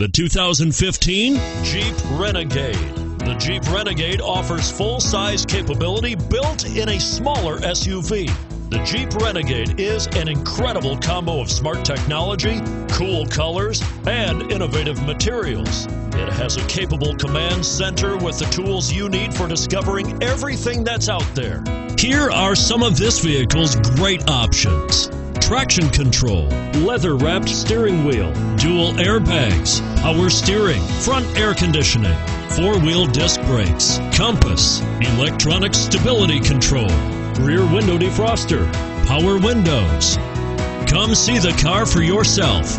The 2015 Jeep Renegade. The Jeep Renegade offers full size capability built in a smaller SUV. The Jeep Renegade is an incredible combo of smart technology, cool colors, and innovative materials. It has a capable command center with the tools you need for discovering everything that's out there. Here are some of this vehicle's great options traction control, leather wrapped steering wheel, dual airbags, power steering, front air conditioning, four wheel disc brakes, compass, electronic stability control, rear window defroster, power windows. Come see the car for yourself.